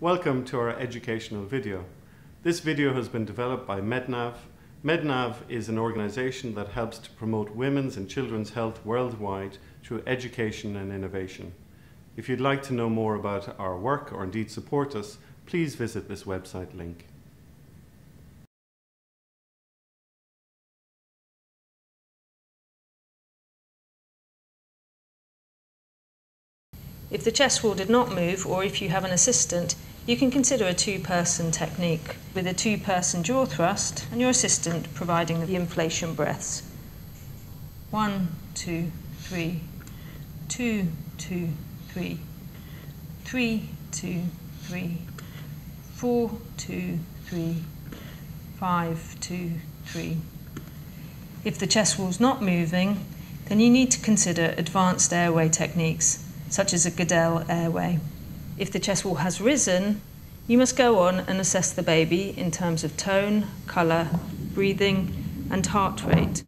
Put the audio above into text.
Welcome to our educational video. This video has been developed by MedNav. MedNav is an organisation that helps to promote women's and children's health worldwide through education and innovation. If you'd like to know more about our work or indeed support us, please visit this website link. If the chest wall did not move, or if you have an assistant, you can consider a two-person technique with a two-person jaw thrust and your assistant providing the inflation breaths. One, two, three, two, two, three, three, two, three, four, two, three, five, two, three. If the chest wall's not moving, then you need to consider advanced airway techniques such as a Guedel airway. If the chest wall has risen, you must go on and assess the baby in terms of tone, colour, breathing, and heart rate.